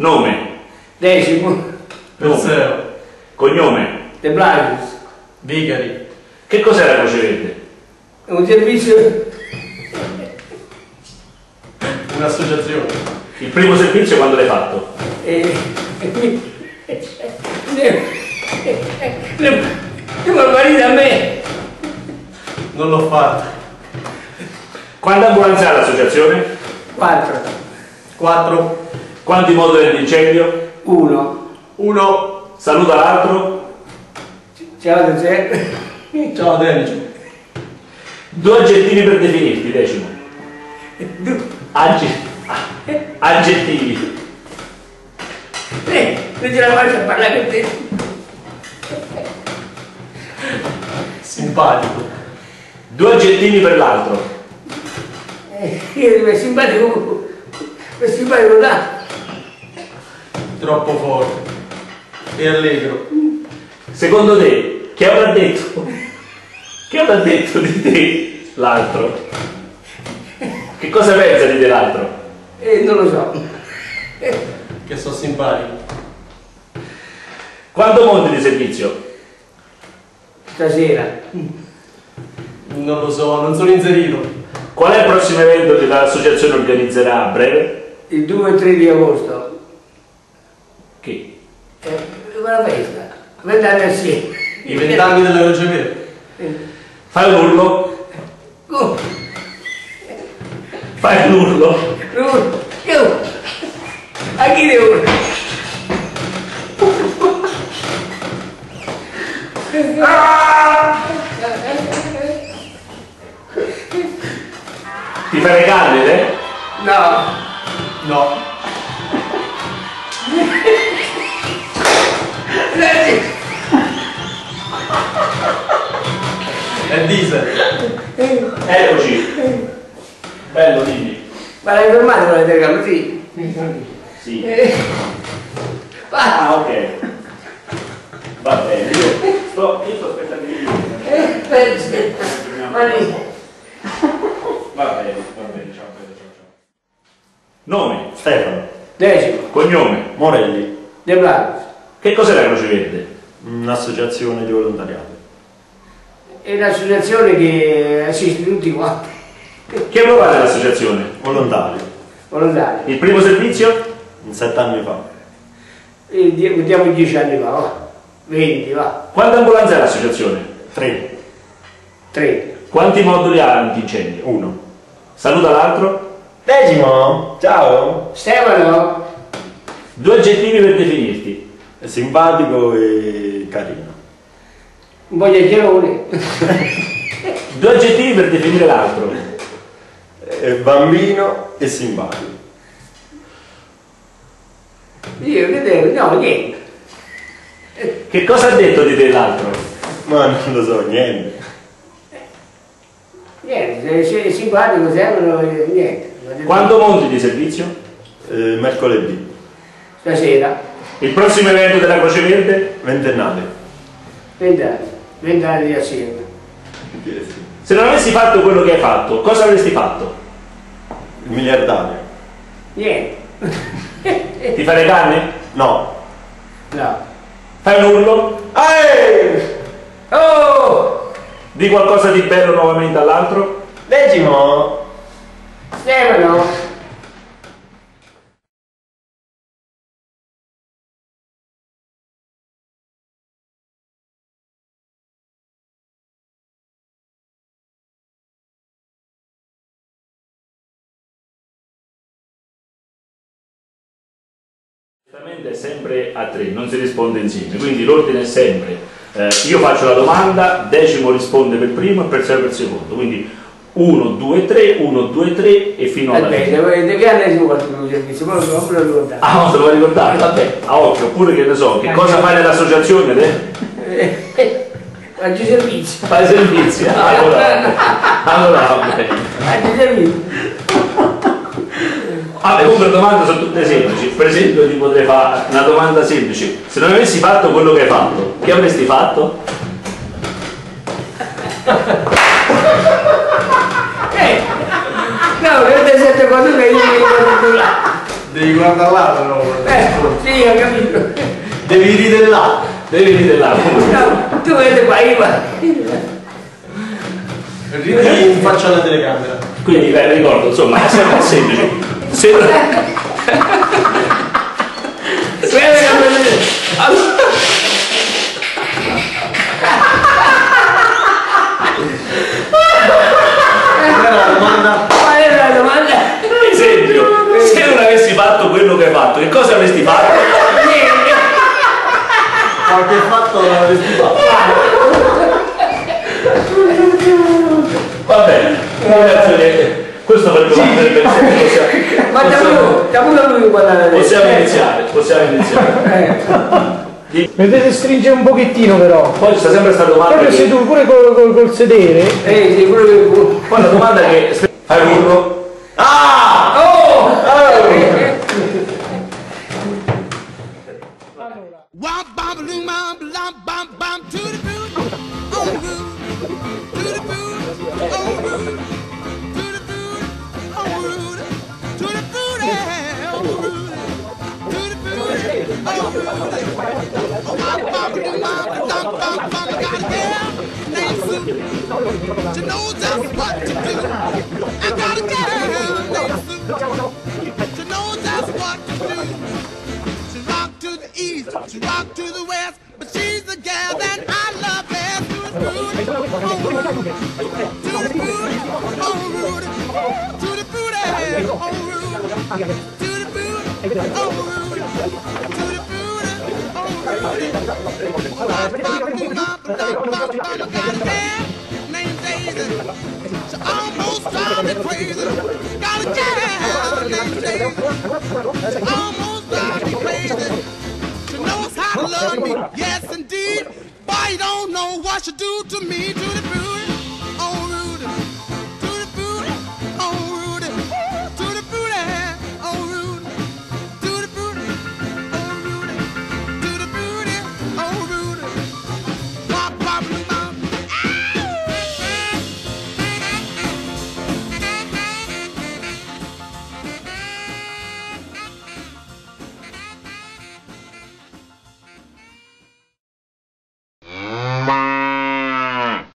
Nome. Decimo. Perseo. Cognome. De Blasio. Vicari. Che cos'è la Croce Verde? È un servizio. Un'associazione. Il primo servizio quando l'hai fatto? E, e qui. Le, marito a me. Non l'ho fatto. Quante ambulanze ha l'associazione? Quattro. 4. Quanti moduli antincendio? Uno. 1. Saluta l'altro. Ciao Giuseppe. Ciao Dennis. Due aggettivi per definirti, decimo. Agge- aggettivi. Eh, non ce la faccio a parlare con te. Simpatico. Due aggettivi per l'altro. Eh, io simpatico. Simpatico da. Troppo forte. E allegro. Secondo te, che avrà detto? Che avrà detto di te l'altro? Che cosa pensa di te l'altro? Eh, non lo so. Eh, Che so simpatico. Quanto monti di servizio? stasera. Non lo so, non sono inserito. Qual è il prossimo evento che l'associazione organizzerà a breve? Il 2 e 3 di agosto. Eh, una festa. Vent'anni assieme. I vent'anni della. Eh, Fai un urlo? oh, Fai un urlo? io. A chi devo? Ti fai le candele? No. No. Diesel. Eccoci. Bello, dimmi. Ma l'hai fermato con la telecamera? Sì. Sì. Eh. Ah, ok. Va bene, io sto, io sto aspettando di Eh, aspetta. Ma lì. Va bene, va bene, ciao, ciao, ciao. Nome, Stefano. Decimo. cognome. Morelli. De Blasio. Che cos'è la Croce Verde? Un'associazione di volontariato. È un'associazione che assiste tutti quanti. Che ruolo ha l'associazione? Volontario. Volontari. Il primo servizio? Sette anni fa. E die- Mettiamo dieci anni fa, va. 20, va. Quante ambulanze ha l'associazione? Tre. 3. Quanti moduli ha antincendio? Uno. Saluta l'altro. Decimo. Ciao. Stefano. Due aggettivi per definirti. È simpatico e carino. Un po' di chiarone. Due aggettivi per definire l'altro. Bambino e simpatico. Io che devo? No, niente. Che cosa ha detto di te l'altro? Ma non lo so, niente. Niente, se simpatico servono niente. Quando monti di servizio? Eh, mercoledì. Stasera, Il prossimo evento della Croce Verde? Ventennale. 20 anni. 20 anni di assieme. Se non avessi fatto quello che hai fatto, cosa avresti fatto? Il miliardario. Niente. Ti fai le? No. No. Fai un urlo? Ehi! Oh! Di qualcosa di bello nuovamente all'altro? Decimo. Stefano! È sempre a tre, non si risponde insieme, quindi l'ordine è sempre eh, io faccio la domanda, decimo risponde per primo e Perseo per secondo, quindi 1, 2, 3, 1, 2, 3 e fino alla fine. Anno siamo qualcuno di servizio? Poi lo lo ricordare. Ah, non te lo vuoi ricordare? Vabbè, a occhio, oppure che ne so, che cosa fai nell'associazione te? Oggi servizio. Fai servizi, ah, allora, allora va bene. Oggi servizio. Le altre domande sono tutte semplici. Per esempio, ti potrei fare una domanda semplice. Se non avessi fatto quello che hai fatto, che avresti fatto? Eh! No, queste sette cose che io ricordo là. Devi guardare là però. Eh! Devi ridellare. Devi ridellare. No, tu vedi qua, io qua. Ridi in faccia alla telecamera. Quindi beh, ricordo, insomma, è sempre semplice. Se... Allora, Qual era la domanda? Qual era la domanda? per esempio, se non avessi fatto quello che hai fatto, che cosa avresti fatto? Niente. Qualche fatto l'avresti fatto. Va bene, grazie di- questo per del pensiero. Ma lui, da lui guardare adesso. possiamo iniziare, possiamo iniziare. Eh, Vedete stringere un pochettino però. Poi c'è sempre questa domanda Proprio che, seduto pure col, col- col sedere. eh, sì, quello che... poi la domanda che fai burro? Ah! She knows just what to do I got a girl Sue she knows just what to do she rock to the east, she rock to the west, but she's the gal that I love best. To the booty, oh Rudy, to the booty, oh Rudy, to the booty, oh Rudy, to the booty, oh Rudy, to the booty, oh Rudy. Well, I She almost crazy. Got a gal named almost drives me crazy. She knows how to love me, yes indeed. Boy, you don't know what she do to me.